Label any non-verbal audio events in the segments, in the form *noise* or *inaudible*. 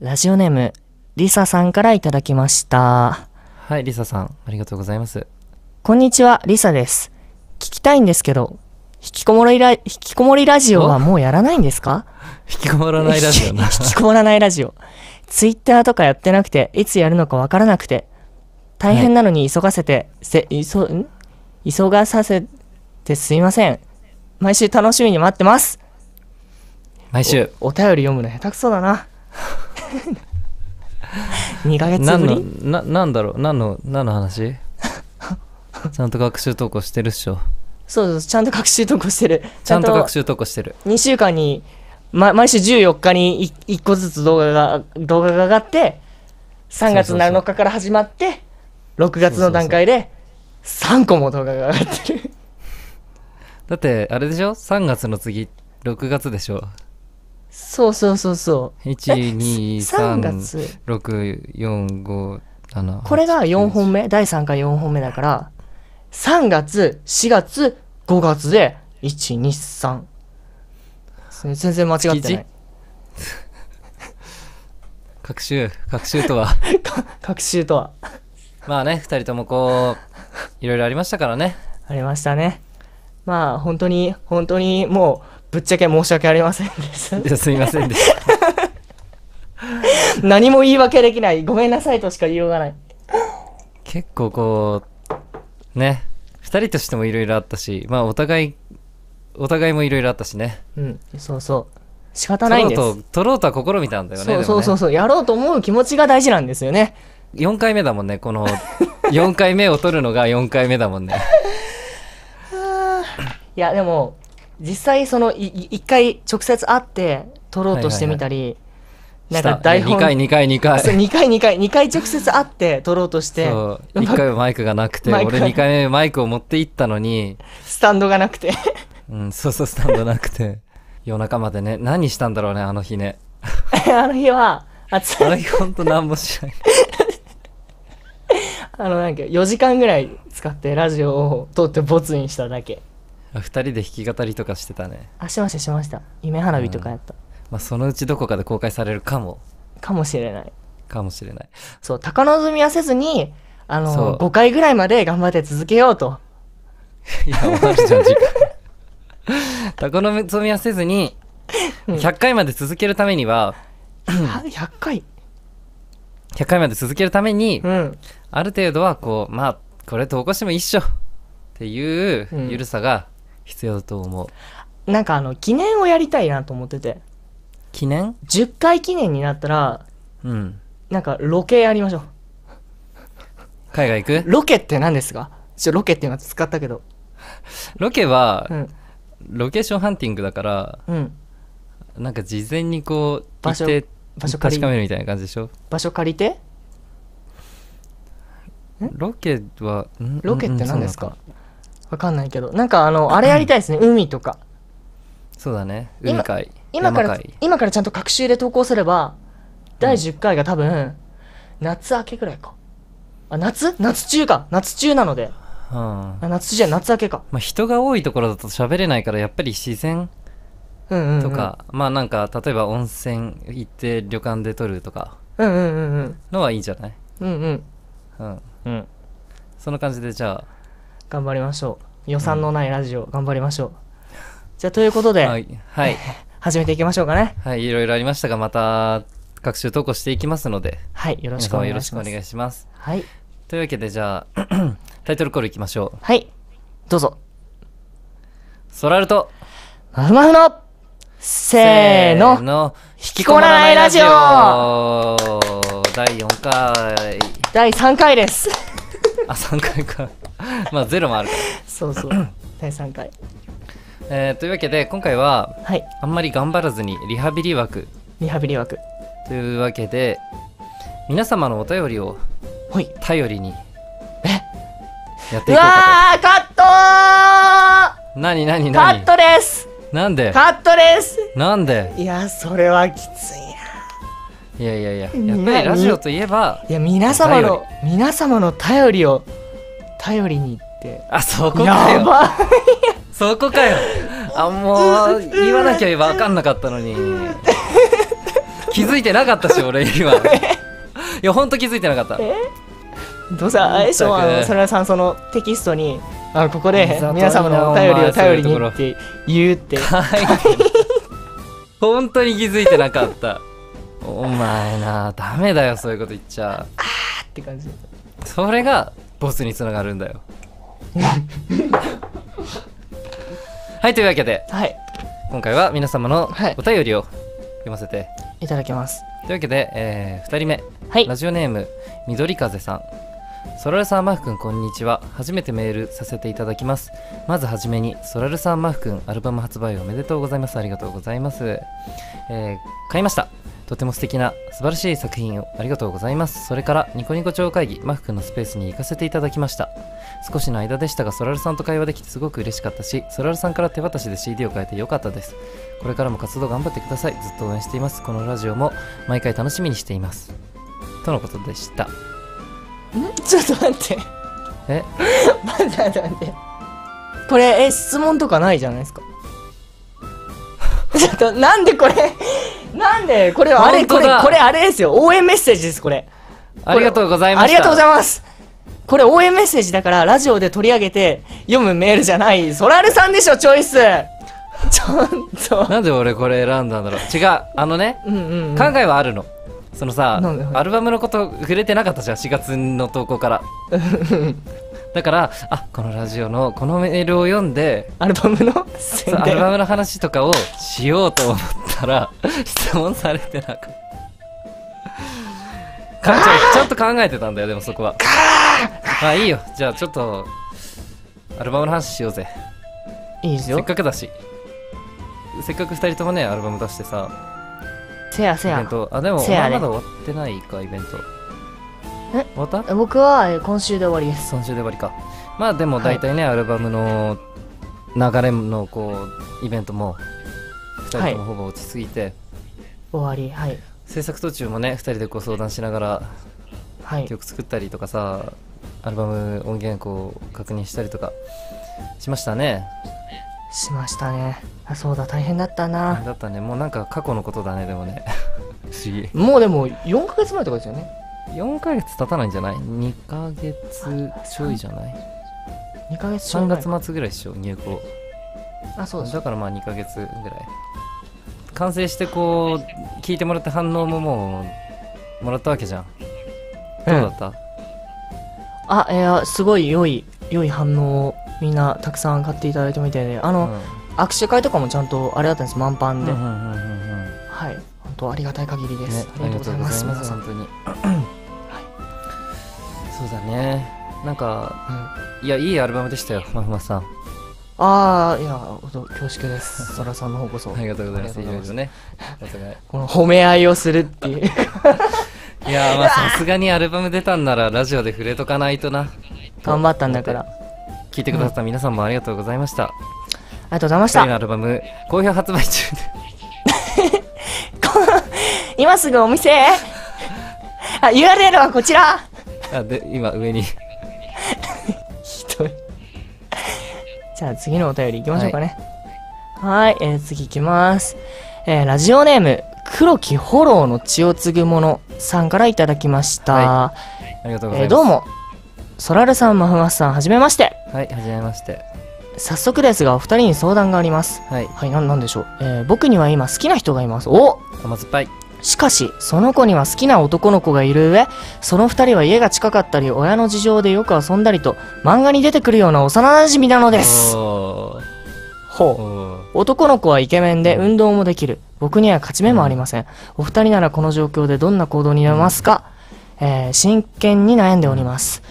ラジオネーム、リサさんからいただきました。はいリサさんありがとうございますこんにちは、リサです。聞きたいんですけど、引きこもりラ、引きこもりラジオはもうやらないんですか？*laughs* 引きこもらないラジオな *laughs* 引きこもらないラジオ。ツイッターとかやってなくて、いつやるのかわからなくて、大変なのに急がせて、せ、いそ、ん？急がさせてすいません。毎週楽しみに待ってます。毎週お便り読むの下手くそだな。*laughs* 2ヶ月何のぶりななんだろう？何の何の話？*laughs* ちゃんと学習投稿してるっしょ。そうそう、ちゃんと学習投稿してる。ちゃんと学習投稿してる。2週間に、ま、毎週14日に1個ずつ動画が動画が上がって3月7日から始まって6月の段階で3個も動画が上がってる。だってあれでしょ？3月の次6月でしょ？そうそうそうそう。3 123月？645これが4本目。第3回4本目だから3月4月5月で123全然間違ってない。学習学習とは？*laughs* 学習とは。まあね2人ともこういろいろありましたからね。ありましたね。まあ本当に本当にもうぶっちゃけ申し訳ありませんでしたすみませんでした *laughs* 何も言い訳できない。ごめんなさいとしか言いようがない。結構こうね。2人としてもいろいろあったしまあお互いお互いもいろいろあったしね。うん。そうそう。仕方ないんです。取ろうと取ろうとは試みたんだよねそうそうそうそう。やろうと思う気持ちが大事なんですよね。4回目だもんねこの4回目を取るのが4回目だもんね。*laughs* いやでも実際そのいい一回直接会って撮ろうとしてみたり、なんか台本2回2回2回。そう2回2回2回直接会って撮ろうとしてそう1回はマイクがなくて俺2回目マイクを持って行ったのに、スタンドがなくて。うん、そうそうスタンドなくて。夜中までね何したんだろうねあの日ね。*laughs* あの日はあつあの日ほんと何もしない。*laughs* あのなんか4時間ぐらい使ってラジオを撮ってボツにしただけ2人で弾き語りとかしてたね、あしましたしました。夢花火とかやった、まあ、そのうちどこかで公開されるかも。かもしれない。かもしれない。そう高望みはせずにあの5回ぐらいまで頑張って続けようと。*laughs* いや終わるじゃん時間。*laughs* 高望みはせずにうん。100回まで続けるためにはは100回。100回まで続けるためにうん。ある程度はこうまあこれ投稿してもいいっていううん。ゆるさが必要だと思う、なんかあの記念をやりたいなと思ってて。記念？10回記念になったらうん。なんかロケやりましょう。海外行く？ロケって何ですか？ちょロケっていうのは使ったけど。ロケはうん。ロケーションハンティングだからうん。なんか事前にこう場所行って場所借り確かめるみたいな感じでしょ？場所借りて？ロケはん？ロケってうん何ですかわかんないけど。なんかあの *clears throat* あれやりたいですね。海とか。そうだね。今海海。今から今からちゃんと学習で投稿すれば第10回が多分夏明けぐらいか。あ夏？夏中か。夏中なので。うん。あ夏中じゃ夏明けか。まあ、人が多いところだと喋れないからやっぱり自然とか、まあなんか例えば温泉行って旅館で撮るとかうんうんうんうん。のはいいんじゃない？うんうん。うん。うんそんな感じでじゃ頑張りましょう。予算のないラジオ頑張りましょう、じゃあということで、あはいはい、*laughs* 始めていきましょうかね。はい、いろいろありましたがまた学習投稿していきますので。はいよろ皆しくお願いします。願いします。はい。というわけでじゃあ *clears throat* タイトルコールいきましょう。はい。どうぞ。ソラルとまふまふのせーの。引きこもらないラジオ。第4回。第3回ですあ3回か。*laughs* まあゼロもあるから。そうそう。*coughs* 第3回。えーというわけで今回ははい。あんまり頑張らずにリハビリ枠。リハビリ枠。というわけで皆様のお便りを頼りにえ？やっていうこうかわーカットと何何ーカッ何トです。なんで？カットです。なんで？いやそれはきついないやいやいややっぱりラジオといえばいや皆様の皆様の頼りを頼りにって。あそこかよ。そこかよ。あもう言わなきゃ分かんなかったのに。気づいてなかったし俺今 *laughs* いやほんと気づいてなかった。どうせあれでしょあのそれはさんそのテキストにあのここで皆様のお便りを頼りにって言うって。はい。*laughs* 本当に気づいてなかったお前なダメだよそういうこと言っちゃ。って感じ。それがボスにつながるんだよ。*laughs* はいというわけではい。今回は皆様のはい。お便りを読ませて、いただきます。というわけで、え2人目。はい。ラジオネーム緑風さん。ソラルさんマフくんこんにちは。初めてメールさせていただきます。まずはじめにソラルさんマフくんアルバム発売おめでとうございます。ありがとうございます、えー買いましたとても素敵な素晴らしい作品をありがとうございます。それからニコニコ超会議マフくんのスペースに行かせていただきました。少しの間でしたがソラルさんと会話できてすごく嬉しかったしソラルさんから手渡しで CD を変えてよかったです。これからも活動頑張ってください。ずっと応援しています。このラジオも毎回楽しみにしています。とのことでした。ちょっと待って。え？*laughs* 待って待って待って。これえ質問とかないじゃないですか。*laughs* ちょっとなんでこれ？なんでこれはあれこれこれあれですよ。応援メッセージですこれ。ありがとうございました。ありがとうございます。これ応援メッセージだからラジオで取り上げて読むメールじゃない。ソラルさんでしょチョイス。ちょっと。なんで俺これ選んだんだろう。違う。あのねうんうん、うん、考えはあるの。そのさアルバムのこと触れてなかったじゃん4月の投稿から *laughs* だからあこのラジオのこのメールを読んでアルバムの？宣アルバ伝ムの話とかをしようと思ったら *laughs* 質問されてなかった。かちゃんちゃんと考えてたんだよでもそこは。まあいいよ。じゃあちょっとアルバムの話しようぜ。せっいいですよかくだし。せっかく2人ともねアルバム出してさ。イベンせや。せやト。あでもおせやね。前まだ終わってないかイベントえ終わった僕はえー今週で終わりです。今週で終わりか。まあでも大体ね、アルバムの流れのこうイベントも2人ともほぼ落ち着いて、終わりはい。制作途中もね2人でこう相談しながらはい。曲作ったりとかさアルバム音源こう確認したりとかしましたね。しましたね。あそうだ大変だったな。だったね。もうなんか過去のことだねでもね。*laughs* 不思議。もうでも4ヶ月前とかですよね4ヶ月経たないんじゃない？2ヶ月ちょいじゃない？2ヶ月ちょい。3前月末ぐらいでしょ入校あそうです。だからまあ2ヶ月ぐらい。完成してこう聞いてもらって反応ももうもらったわけじゃん。どうだった、あいやすごい良い良い反応をみんなたくさん買っていただいてみたいで。あの、握手会とかもちゃんとあれだったんです満帆で、うんうんうんうんうん。はい。本当ありがたい限りでねす、ありがとうございます。皆さん、本当にそうだね。なんかうん、いやいいアルバムでしたよまふまさん。ああいや恐縮です。*laughs* そらさんの方こそ。ありがとうございます。いますいろいろね。*laughs* この褒め合いをするっていう。*laughs* いやまあさすがにアルバム出たんならラジオで触れとかないとな。頑張ったんだから。あ聞いてくださった皆さんもありがとうございました、りがとうございました。アルバム好評発売中で。今すぐお店へ。あ URL はこちらあで今上に。ひどい。じゃあ次のお便り行きましょうかね。はい。えー、次行きます。えー、ラジオネーム黒きフォローの血を継ぐ者さんからいただきました、はありがとうございます、えーどうもソラルさんマフマスさんはじめまして。はいはじめまして。早速ですがお二人に相談があります。はい。はいなんなんでしょう、えー僕には今好きな人がいます。お甘酸っぱいしかしその子には好きな男の子がいる上その二人は家が近かったり親の事情でよく遊んだりと漫画に出てくるような幼馴染なのです。ほおうー。男の子はイケメンで運動もできる。僕には勝ち目もありません。お二人ならこの状況でどんな行動に出ますか、えー真剣に悩んでおります。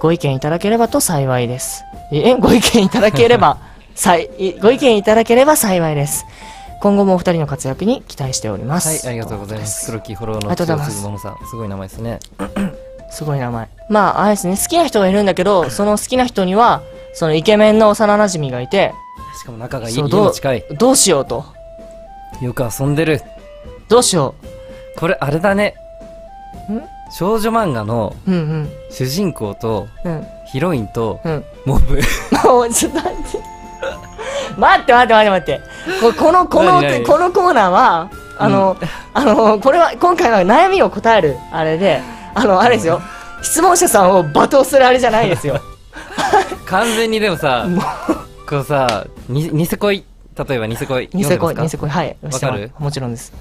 ご意見いただければと幸いです。えご意見いただければ *laughs* さいいご意見いただければ幸いです今後もお二人の活躍に期待しております。はいありがとうございます。黒木フォローのありがとうございます。つぐものさん。すごい名前ですね。す *laughs* すごい名前。まああれですね。好きな人がいるんだけどその好きな人にはそのイケメンの幼馴染がいてしかも仲がいいど近い。どうしようと。よく遊んでる。どうしよこれあれだね。少女漫画のううんうん。主人公とうん。ヒロインとうん。モブ。*laughs* もうちょっと待って待って待って待って待って。ここのこのこのコーナーはあの、あのこれは今回は悩みを答えるあれであのあれですよ。質問者さんを罵倒するあれじゃないですよ。*laughs* 完全にでもさもこうさにニセ恋？例えばニセ恋？うニセ恋ニセ恋はい。わかる？もちろんです。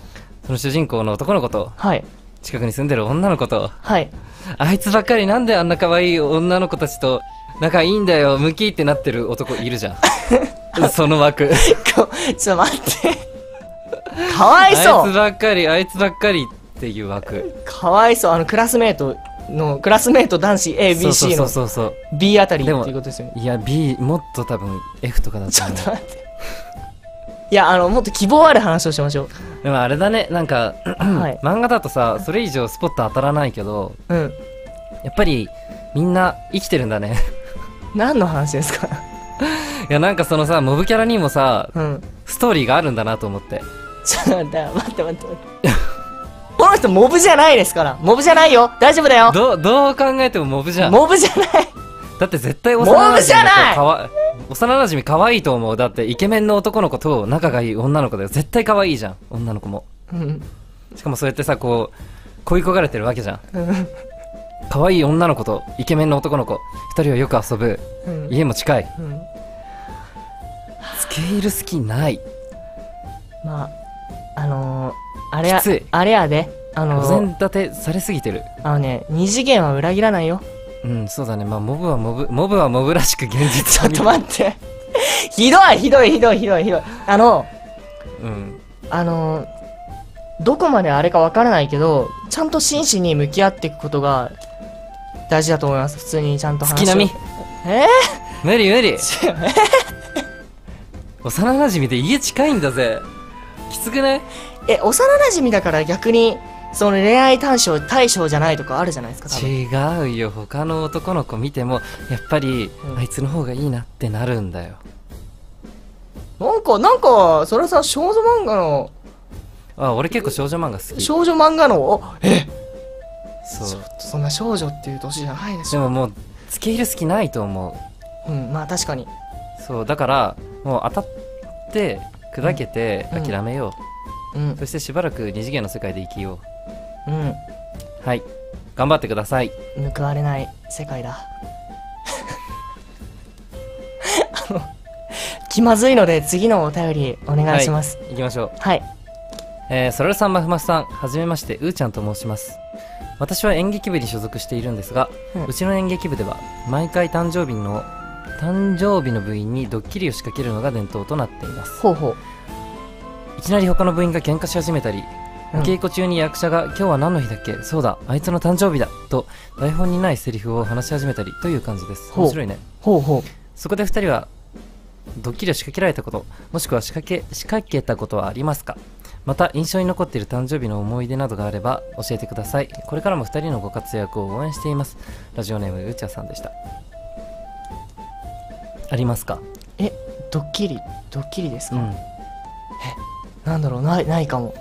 その主人公の男の子とはい。近くに住んでる女の子とはい。あいつばっかりなんであんな可愛い女の子たちと仲いいんだよムキってなってる男いるじゃん *laughs* *laughs* その枠。こちょっと待って。かわいあそう。いつばっかりあいつばっかりっていう枠。かわいそう。あのクラスメートのクラスメート男子そうそう ABC そうのそうそう。B あたりっていうことですよね。いや B もっと多分 F とかだちょと思う。っと待って。いやあのもっと希望ある話をしましょでもあれだね。なんか、う *clears throat* はい。漫画だとさそれ以上スポット当たらないけどうん。やっぱりみんな生きてるんだね。何の話ですか？いやなんかそのさモブキャラにもさうん。ストーリーがあるんだなと思って。ちょっと待って待って待って。この人モブじゃないですから。モブじゃないよ。大丈夫だよ。どうどう考えてもモブじゃん。モブじゃない。だって絶対幼モブ馴染じゃない。かわ幼馴染可愛いと思う。だってイケメンの男の子と仲がいい女の子だよ。絶対可愛いじゃん。女の子も。うん。しかもそうやってさこう恋焦がれてるわけじゃん。うん可愛い女の子とイケメンの男の子二人はよく遊ぶ。うん。家も近い。うん。スケール好きない。まああのー、あれやあれやで。あおのー、膳立てされすぎてる。あのね二次元は裏切らないよ。うんそうだね。まあモブはモブモブはモブらしく現実 *laughs* ちょっと待って。ひどいひどいひどいひどいひどい。あのうん。あのーどこまであれかわからないけどちゃんと真摯に向き合っていくことが大事だと思います。普通にちゃんと話を。月並み。え？無理無理。*laughs* ー、*laughs* 幼馴染で家近いんだぜ。きつくない？え幼馴染だから逆にその恋愛対象対象じゃないとかあるじゃないですか違うよ。他の男の子見てもやっぱり、うん。あいつの方がいいなってなるんだよ。なんかなんかそれさ少女漫画のあ俺結構少女漫画好き。少女漫画のおえ？そう。そんな少女っていう年じゃないでしょ。でももう付け入る好きないと思う。んまあ確かに。うそうだからもう当たって砕けてうん。諦めよう、うん。そしてしばらく二次元の世界で生きよう。ん。うはい。頑張ってください。報われない世界だ。*laughs* あの気まずいので次のお便りお願いします。行きましょう。はい、えー、そらるさんまふまふさんはじめましてうーちゃんと申します。私は演劇部に所属しているんですが、ううんちの演劇部では毎回誕生日の誕生日の部員にドッキリを仕掛けるのが伝統となっています。ほうほう、いきなり他の部員が喧嘩し始めたり、うん。稽古中に役者が今日は何の日だっけそうだあいつの誕生日だと台本にないセリフを話し始めたりという感じです。面白いね。ほうほそこで2人はドッキリを仕掛けられたこともしくは仕掛け仕掛けたことはありますか？また印象に残っている誕生日の思い出などがあれば教えてください。これからも2人のご活躍を応援しています。ラジオネームうーちゃさんでした。ありますか？うえドッキリドッキリですか、うん。なんだろうないないかも。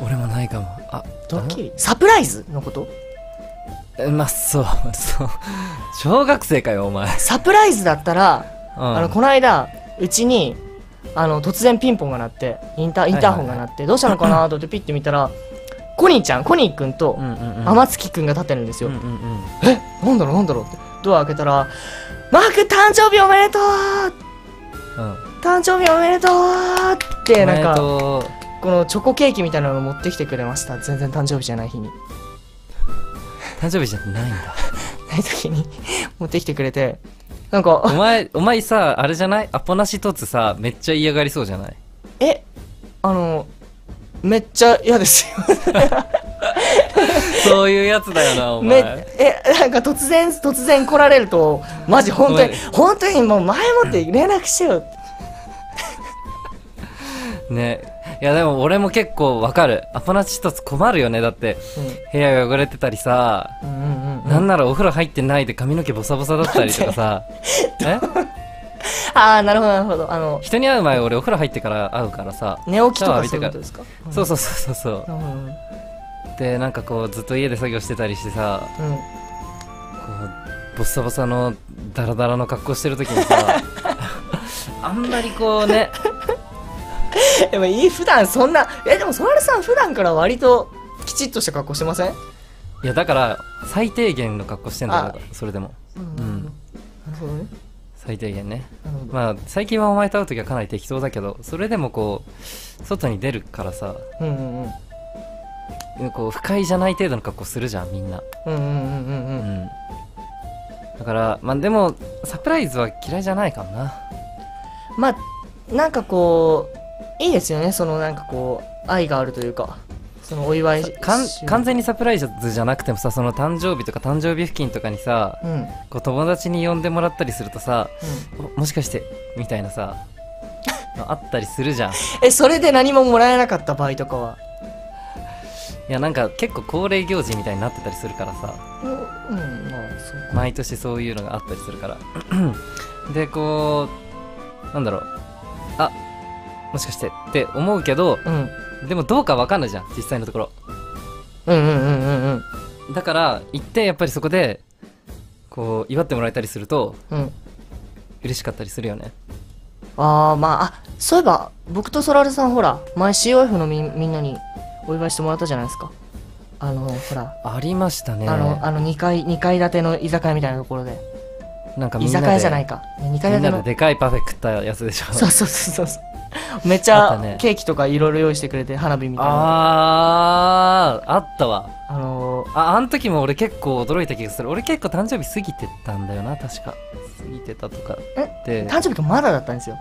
俺もないかも。あドッキリ？サプライズのこと？えまあそうそう。小学生かよお前、サプライズだったら、うん、あのこの間うちにあの突然ピンポンが鳴ってインターインターホンが鳴って、どうしたのかなと思ってピッて見たらコニーちゃんコニーくんと天月くんが立ってるんですよ、うんうんうん。え？なんだろう？なんだろう？って。ドア開けたら「マーク誕生日おめでとううん。誕生日おめでとう!」ってなんかこのチョコケーキみたいなのを持ってきてくれました。全然誕生日じゃない日に。誕生日じゃないんだ。*laughs* ない時に持ってきてくれてなんか。お前お前さあれじゃない？アポなし凸さめっちゃ嫌がりそうじゃない？えあのめっちゃ嫌ですよ。そういうやつだよなおめ前えなんか突然突然来られるとマジ本当に本当にもう前もって連絡してよね。いやでも俺も結構わかる。アポなし凸困るよね。だって部屋が汚れてたりさ、うんうんなんならお風呂入ってないで髪の毛ボサボサだったりとかさ。*laughs* え？ああなるほどなるほど。あの人に会う前俺お風呂入ってから会うからさ。寝起きとかシャワー浴びてか？らそういうことですか。そうそうそうそうそう。うんうんでなんかこうずっと家で作業してたりしてさうん。こうボッサボサのダラダラの格好してる時にさ *laughs* あんまりこうね。*laughs* でもいい普段そんなえでもそらるさん普段から割ときちっとした格好してません？いやだから最低限の格好してんだあ。よそれでも。うんなるほどね。最低限ね。まあ最近はお前と会う時はかなり適当だけどそれでもこう外に出るからさ。うんうんうん。こう不快じゃない程度の格好するじゃんみんな。うんうんうんうんううんん。だからまあでもサプライズは嫌いじゃないかもな。まあなんかこういいですよね。そのなんかこう愛があるというかそのお祝い完全にサプライズじゃなくてもさその誕生日とか誕生日付近とかにさうん。うんこう友達に呼んでもらったりするとさおもしかしてみたいなさあったりするじゃん。い *laughs* えそれで何ももらえなかった場合とかは？やなんか結構恒例行事みたいになってたりするからさ。うんうんまあそう毎年そういうのがあったりするから。*clears throat* でこうなんだろう。あもしかしてって思うけどうんでもどうかわかんないじゃん実際のところ。うんうんうんうんうん。だから行ってやっぱりそこでこう祝ってもらえたりするとうん。嬉しかったりするよね。ああまああそういえば僕とソラルさんほら前 COF のみみんなにお祝いしてもらったじゃないですか。あのほら。ありましたね。あのあの2階2階建ての居酒屋みたいなところで。居なんかみんなで。酒屋じゃないか。2階建ての。でかいパフェ食ったやつでしょ。そうそうそうそう。めっちゃね。ケーキとかいろいろ用意してくれて花火みたいな。あーあったわ。あのーああの時も俺結構驚いた気がする。俺結構誕生日過ぎてたんだよな確か。過ぎてたとかで誕生日がまだだったんですよ。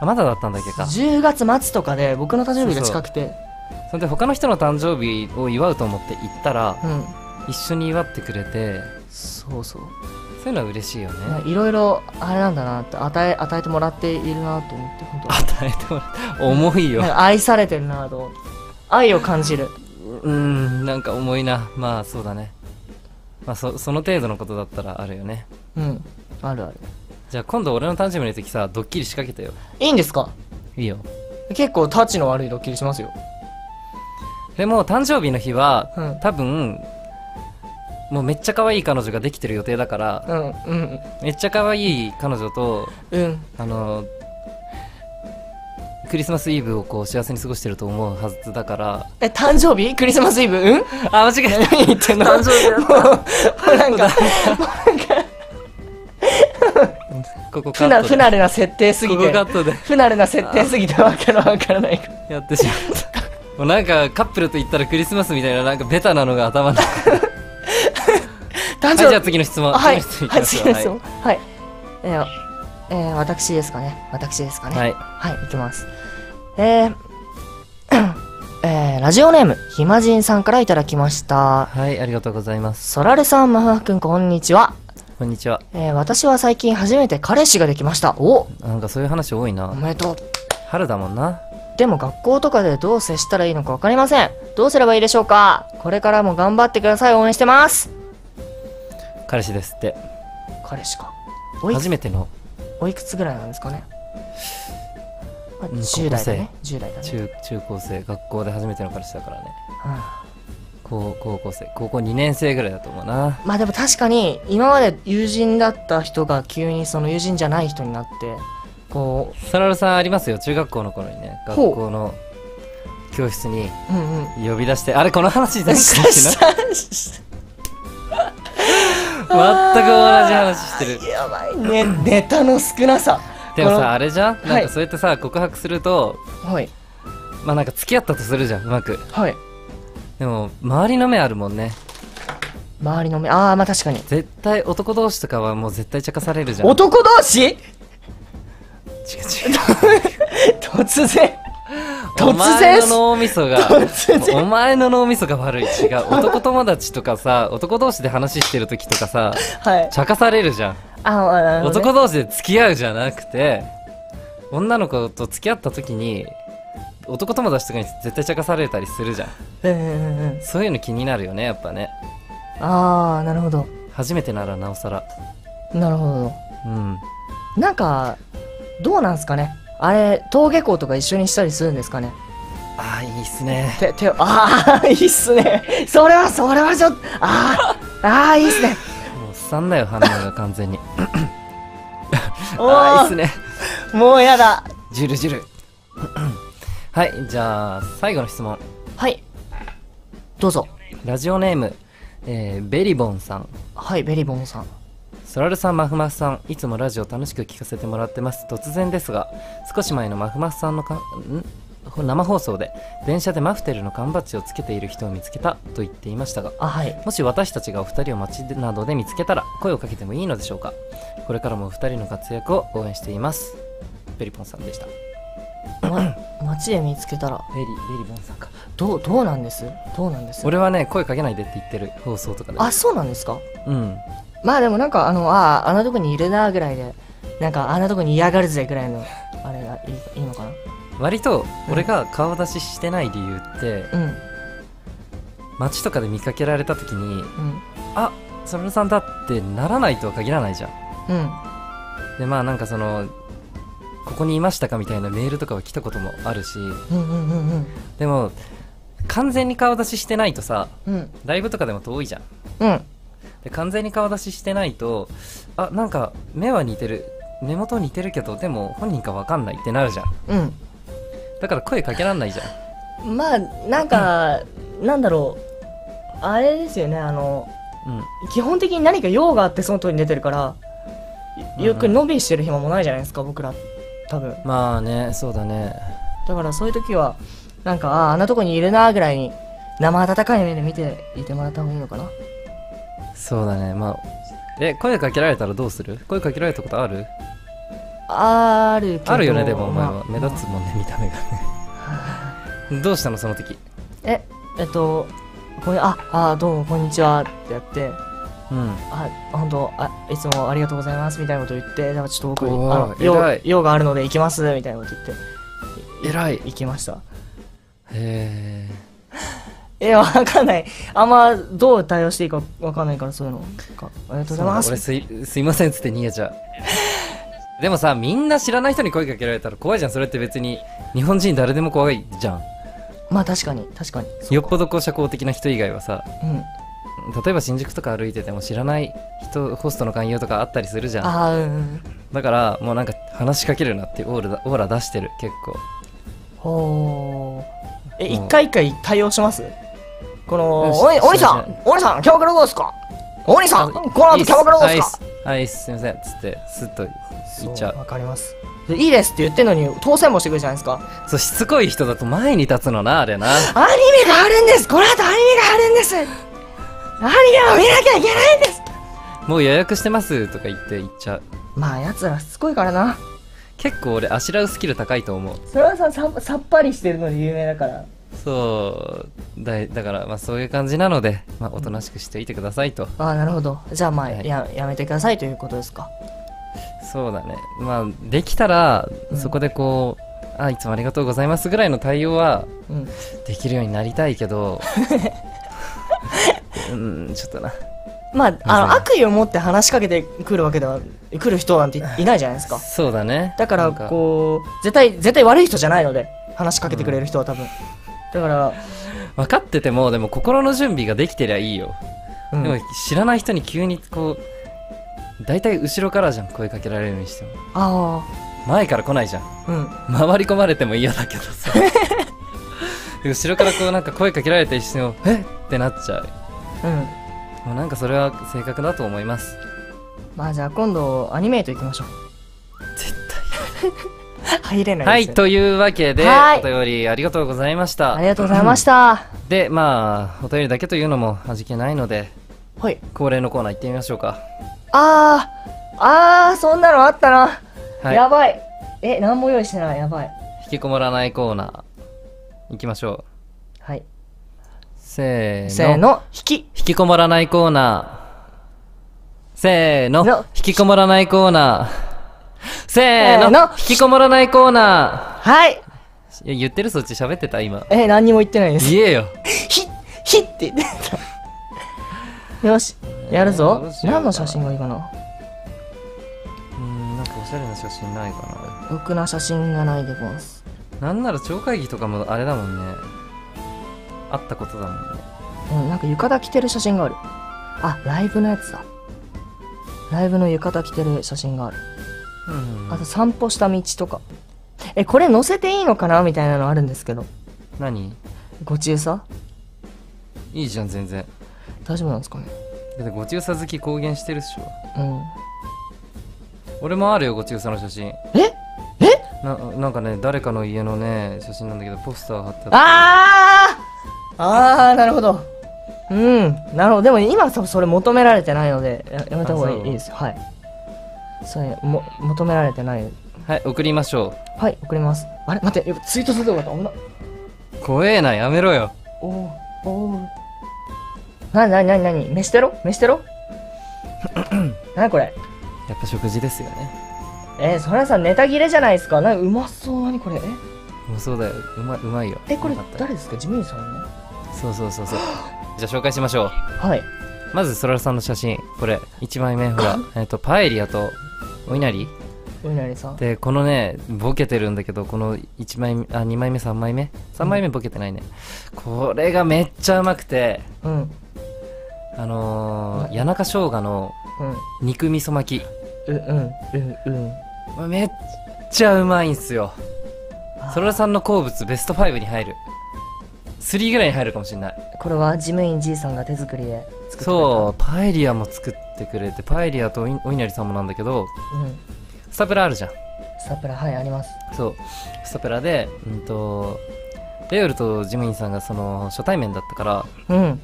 あまだだったんだっけか。10月末とかで僕の誕生日が近くて。それで他の人の誕生日を祝うと思って行ったらうん。一緒に祝ってくれて。そうそうそういうのは嬉しいよね。まあいろいろあれなんだなって与え与えてもらっているなと思って本当与えてもらって重いよ。愛されてるなと思って。愛を感じる。うーんなんか重いな。まあそうだね。まあそその程度のことだったらあるよね。うん。あるある。じゃあ今度俺の誕生日の時さドッキリ仕掛けてよ。いいんですか？いいよ。結構タッチの悪いドッキリしますよ。でも誕生日の日は、うん。多分もうめっちゃ可愛い彼女ができてる予定だからうんうん。めっちゃ可愛い彼女とうん。あのクリスマスイブをこう幸せに過ごしてると思うはずだから。え誕生日？クリスマスイブ？うん？あ間違え何言ってんの？誕生日だもうもうなんかたここカットで。不慣れな設定すぎここてカットで。不慣れな設定すぎてわからわから。ないやってしまった。もうなんかカップルと言ったらクリスマスみたいななんかベタなのが頭の中誕はいじゃあ次の質問はい、次のはい、質問。はい。えー、えー、私ですかね。私ですかね。はいはい、いきます。えー、えー、ラジオネーム、ひまじんさんからいただきました。はいありがとうございますそらるさん、まふまふくん、こんにちは。こんにちはえー、私は最近初めて彼氏ができました。おなんかそういう話多いおなめでとう。春だもんなでも学校とかでどう接したらいいのかわかりません。どうすればいいでしょうかこれからも頑張ってください。応援してます。彼氏ですって。彼氏か。初めての。おいくつぐらいなんですかね？まあ、うん10代だね。10代だね。中中高生。学校で初めての彼氏だからね。うん。高高校生。高校2年生ぐらいだと思うな。まあでも確かに今まで友人だった人が急にその友人じゃない人になってこサラルさんありますよ？中学校の頃にね。学校の教室にううんうん。呼び出して。あれこの話全部しした全く同じ話してる。やばいね。ネタの少なさ。でもさあれじゃん？なんはいかそうやってさ告白するとはい。まあなんか付き合ったとするじゃんうまく。はい。でも周りの目あるもんね。周りの目。ああまあ確かに。絶対男同士とかはもう絶対茶化されるじゃん。違う男同士？違う。*laughs* 突然 *laughs* 突お前然の脳みそがお前の脳みそが悪い。違う。*laughs* 男友達とかさ男同士で話してる時とかさはい。茶化されるじゃん。ああなるほど、ね、男同士で付き合うじゃなくて女の子と付き合った時に男友達とかに絶対茶化されたりするじゃん。そういうの気になるよねやっぱね。ああなるほど。初めてならなおさら。なるほうん。どなんかどうなんすかねあれ登下校とか一緒にしたりするんですかね？ああいいっすね。手、ああ、いいっすね。それは、それはちょっと、ああ、ああ、いいっすね。もうおっさんだよ反応が完全に。お *laughs* ああいいっーすね。もうやだ。ジュルジュルはいじゃあ最後の質問。はい。どうぞ。ラジオネーム、えーベリボンさん。はいベリボンさんソラルさんマフマフさんいつもラジオ楽しく聞かせてもらってます。突然ですが少し前のマフマフさんのかん生放送で電車でマフテルの缶バッジをつけている人を見つけたと言っていましたがあはい。もし私たちがお二人を街などで見つけたら声をかけてもいいのでしょうか？これからもお二人の活躍を応援しています。ベリポンさんでした。ま、街で見つけたら。ベリベリボンさんか。どうどうなんです？どうなんです？俺はね声かけないでって言ってる放送とかであそうなんですか？うんまあでもなんかあのあああんなとこにいるなぐらいでなんかあんなとこに嫌がるぜぐらいのあれがいいいいのかな？割と俺が顔出ししてない理由って、うん。街とかで見かけられた時にうん。あそれさんだってならないとは限らないじゃん。うん。でまあなんかそのここにいましたかみたいなメールとかは来たこともあるしうんうんうんうん。でも完全に顔出ししてないとさうん。ライブとかでも遠いじゃん。うんで完全に顔出ししてないとあなんか目は似てる。目元似てるけどでも本人か分かんないってなるじゃん。うん。だから声かけらんないじゃん。まあなんか、なんだろう。あれですよねあのうん。基本的に何か用があってその通りに出てるからよよく伸びしてる暇もないじゃないですか僕ら多分。まあねそうだね。だからそういう時はなんかあああんなとこにいるなぐらいに生温かい目で見ていてもらった方がいいのかなそうだね。まあえ声かけられたらどうする？声かけられたことある？あるけど。あるよねでもお前まあ。は目立つもんね見た目がね。*laughs* どうしたのその時？ええっとこれああどうもこんにちはってやって。うん。あ本当あいつもありがとうございますみたいなこと言ってでもちょっと僕あの用用があるので行きますみたいなこと言って。偉い。行きました。へええわかんない。あんまどう対応していいかわかんないからそういうの。かありがとうございます。俺すいすいませんっつって逃げちゃう。*laughs* でもさみんな知らない人に声かけられたら怖いじゃん。それって別に日本人誰でも怖いじゃん。まあ確かに確かに。よっぽどこう社交的な人以外はさうん。例えば新宿とか歩いてても知らない人ホストの勧誘とかあったりするじゃん。ああうんうん。だからもうなんか話しかけるなってオーラオーラ出してる結構。ほー。え一回一回対応します？このおいお兄さしんお兄さんキャバクラどうですか？お兄さんこの後キャバクラどうですか？はいはいすいません。っつってスッと言っちゃそうわかります。でいいですって言ってんのに当選もしてくるじゃないですか。そうしつこい人だと前に立つのなあれな。アニメがあるんです。この後アニメがあるんです。アニメを見なきゃいけないんです。もう予約してますとか言って言っちゃう。まあ奴らしつこいからな。結構俺あしらうスキル高いと思う。それはさささっぱりしてるので有名だからそうだいだからまあそういう感じなので、まあ、おとなしくしておいてくださいと。ああなるほど。じゃあまあ、はい。ややめてくださいということですか？そうだね。まあできたらうん。そこでこう、あいつもありがとうございますぐらいの対応はうん。できるようになりたいけど *laughs* うんちょっとな。まあ、あの悪意を持って話しかけてくるわけでは来る人なんていないじゃないですか。そうだね。だからこう絶対絶対悪い人じゃないので話しかけてくれる人は多分、だから、分かっててもでも心の準備ができてりゃいいよ、うん。でも知らない人に急にこう大体後ろからじゃん声かけられるにしても。あ前から来ないじゃん。あうん。回り込まれても嫌だけどさ。*laughs* で後ろからこうなんか声かけられた一瞬をえ？っってなっちゃう。うん。もうなんかそれは正確だと思います。まあじゃあ今度アニメート行きましょう。絶入れない対はいというわけではい。お便りありがとうございました。ありがとうございました。でまあお便りだけというのも味気ないのではい。恒例のコーナー行ってみましょうか。あーあーそんなのあったな、はい。やばい。え何も用意してない。やばい。引きこもらないコーナー。行きましょう。はい。せーの。せーの。引き。引きこもらないコーナー。せーの。の。引きこもらないコーナーせーの引きこもらないコーナはい。ーいや言ってる？そっち喋ってた？今。え何にも言ってないです。言えよ。ひひって言ってた。よし。やるぞ。どうしようか何の写真がいいかな？うーんなんかおしゃれな写真ないかろくな写真がないでごんす。ななんなら超会議とかもあれだもんね。あったことだもんね。うんなんか浴衣着てる写真がある。あライブのやつだ。ライブの浴衣着てる写真があるうん。あと散歩した道とか。えこれ載せていいのかな？みたいなのあるんですけど。何？ご中佐いいじゃん全然。大丈夫なんですかね？だってご中佐好き公言してるっしょ。うん。俺もあるよご中佐の写真。え？ななんかね誰かの家のね写真なんだけどポスター貼ってあって。あー！あーなるほど。うんなるほど。でも今それ求められてないのでややめた方がいいですよ。はいそれも求められてない。はい送りましょはい送ります。あれ？待ってやっぱツイートするとこだった。危なう怖えなやめろよ。おおおおなになになになに？飯テロ？飯テロ？*clears throat* なにこれ？やっぱ食事ですよね。えー、それさネタ切れじゃないですか。なうまそう。なにこれ？え？もうそうだよ。うまいうまいよ。えこれ誰ですか？ジミーさんねそうそうそうそう。*gasps* じゃあ紹介しましょう。はいまずそらるさんの写真これ1枚目。ほら *laughs* えっとパエリアとお稲荷お稲荷さん。でこのねボケてるんだけどこの1枚目あ2枚目3枚目？3枚目ボケてないね、これがめっちゃうまくて。うん。あのー、谷中生姜のうん。肉味噌巻き。うんうんうんうん。めっちゃうまいんすよ。そらるさんの好物ベスト5に入る。3ぐらいに入るかもしれない。これは事務員じいさんが手作りで作ってそうパエリアも作ってくれてパエリアとお稲荷さんもなんだけどうん。スタプラあるじゃん。サプラはいあります。そう。スタプラでうんとレオルとジムインさんがその初対面だったからうん。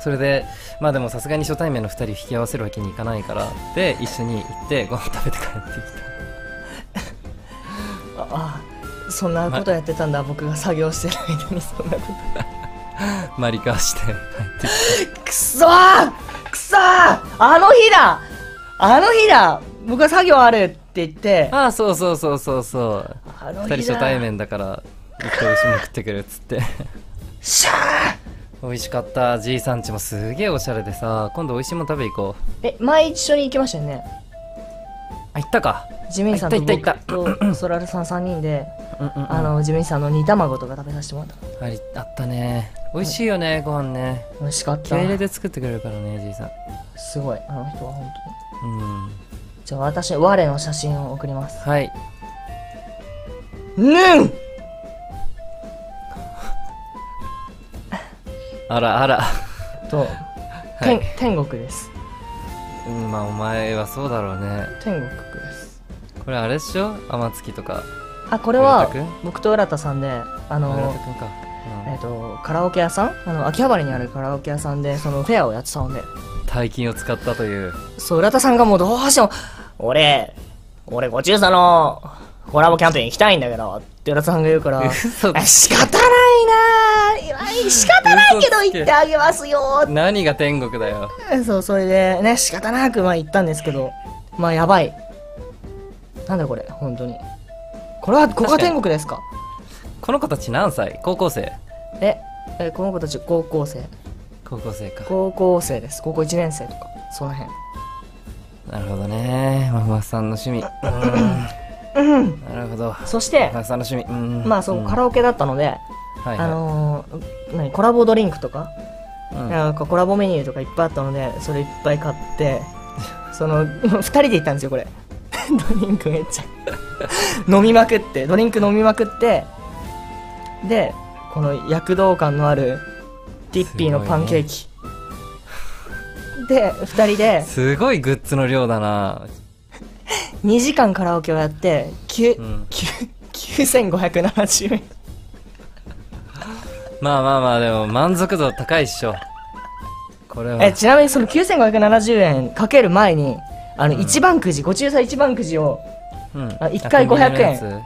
それでまあでもさすがに初対面の2人引き合わせるわけにいかないからで一緒に行ってご飯食べて帰ってき *laughs* ああそんなことやってたんだ、僕が作業してる間にそんなこた *laughs* マリカーして帰ってきとくそー！くそー！あの日だ！あの日だ！僕は作業あるって言って。たああそうそうそうそうそう。2あの日だ。人初対面だから行って美味しいもん食ってくるっつって。しゃー！美味しかった。じいさんちもすげえおしゃれでさ今度美味しいもん食べ行こう。え前一緒に行きましたよね？あ行ったか。ジミーさんと僕とソラルさん3人でうんうん、うん、あのジミーさんの煮卵とか食べさせてもらった。ありあったね美味しいよねご飯ね。美味しかった。気合い入れて作ってくれるからねじいさん。すごい。あの人は本当。にうん。じゃあ私我の写真を送ります。はい。うん *laughs* あらあら。と、*laughs* はい。天天国です。うんまあお前はそうだろうね。天国です。これあれでしょ？天月とか。あこれは僕と浦田さんであの村田くんか、えっ、とカラオケ屋さん？あの秋葉原にあるカラオケ屋さんでそのフェアをやってたので。うん、大金を使ったという。そう浦田さんがもうどうしても俺俺ご中佐のコラボキャンペーン行きたいんだけどって浦田さんが言うから仕方ないな。ぁ仕方ないけど行ってあげますよ。何が天国だよ。そうそれでね仕方なくまあ行ったんですけどまあやばい。なんだこれ本当に。これはここが天国ですか？この子たち何歳？高校生？ええこの子たち高校生。高校生か。高校生です。高校1年生とか。その辺。なるほどね。ママさんの趣味。うん。なるほど。そしてママさんの趣味。うん。まあそう、ん。カラオケだったので、はいはい。あのー、何？コラボドリンクとか、うん。なんかコラボメニューとかいっぱいあったのでそれいっぱい買ってその *laughs* 2人で行ったんですよこれ。*laughs* ドリンクめっちゃ。飲みまくってドリンク飲みまくってでこの躍動感のあるディッピーのパンケーキ、で2人ですごいグッズの量だな。2時間カラオケをやって9うん。9 9570円まあまあまあでも満足度高いっしょ。これは。えちなみにその9570円かける前にあのうん。一番くじ、ご中佐一番くじをうん。あ一回コンビニの500円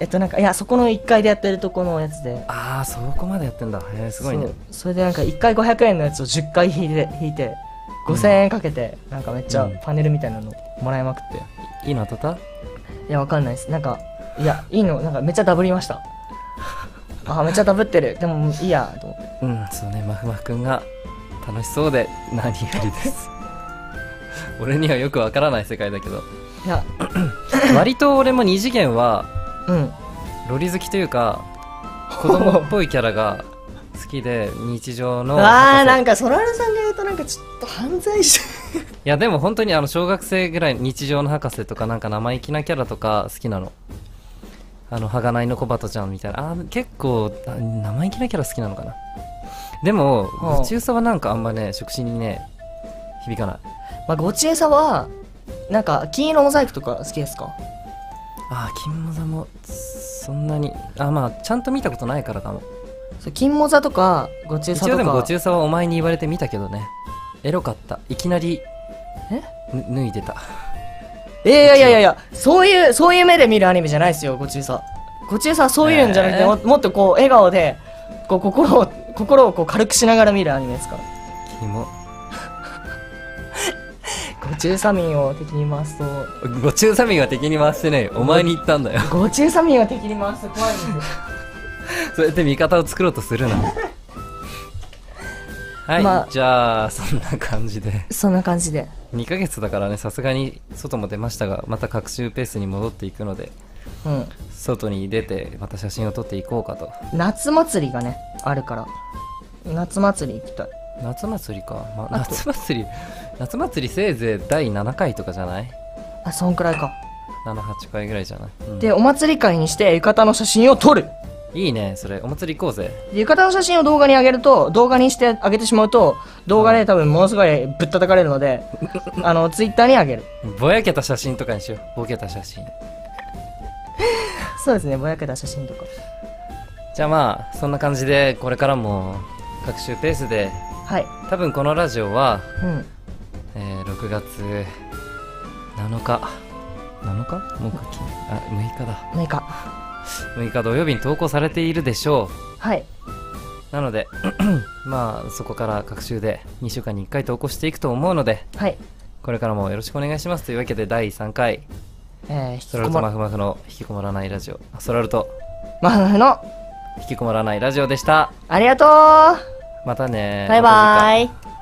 えっとなんかいやそこの1階でやってるとこのやつで。ああそこまでやってんだ。へえすごいね。それでなんか1回500円のやつを10回引いて引いて5000円かけてなんかめっちゃうん。パネルみたいなのもらいまくって。いいの当たっいやわかんないです。なんかいやいいの。なんかめっちゃダブりました。*laughs* あめっちゃダブってる。でもいいやと。思ってたうんそうね。まふまふくんが楽しそうで何よりです。*laughs* 俺にはよくわからない世界だけど。いや。*coughs* 割と俺も二次元はうん。ロリ好きというか *laughs* 子供っぽいキャラが好きで日常のあーなんかソラルさんが言うとなんかちょっと犯罪者。*laughs* やでも本当にあの小学生ぐらい日常の博士とかなんか生意気なキャラとか好きなの。あの鋼の小鳩ちゃんみたいな。あー結構あ生意気なキャラ好きなのかな。でもはあご中佐はなんかあんまね触手にね響かない。まあごちえさはなんか金色モザイクとか好きですか？ああ金モザもそんなにあまあちゃんと見たことないからかも。そう金モザとかごちえさとか。一応でもご中佐はお前に言われて見たけどね。エロかった。いきなりえ？ぬ脱いでた。いやいやいやいやそういうそういう目で見るアニメじゃないですよごちえさごちえさはそういうんじゃなくて、えー。ももっとこう笑顔でこう心を心をこう軽くしながら見るアニメですから。キモごちえさ民を敵に回すとご中佐民は敵に回してねえお前に言った。んだよごちえさ民を敵に回すと怖いんですよそうやって味方を作ろうとするなはい、まあじゃあそんな感じでそんな感じで2ヶ月だからねさすがに外も出ました。がまた。学習ペースに戻っていくのでうん外に出てまた。写真を撮っていこうかと夏祭りがねあるから夏祭り行きた。い夏祭りか、まあ、夏祭り夏祭りせいぜい第7回とかじゃない？あそんくらいか、78回ぐらいじゃない、うん。でお祭り会にして浴衣の写真を撮る。いいねそれ。お祭り行こうぜ。で浴衣の写真を動画に上げると動画にして上げてしまうと動画で多分ものすごいぶったたかれるのであのツイッターに上げる。ぼやけた写真とかにしよう。ボケた写真。*laughs* そうですねぼやけた写真とか。じゃあまあそんな感じでこれからも学習ペースではい。多分このラジオは、うんえー6月7日。7日？木金あ6日だ。何か6日土曜日に投稿されているでしょはい、うなので *clears throat* まあそこから学習で2週間に1回投稿していくと思うのではい。これからもよろしくお願いしますというわけで第3回。えソラルとマフマフの引きこもらないラジオ。あソラルと。マフマフの。引きこもらないラジオでした。ありがとう。またねバイバイ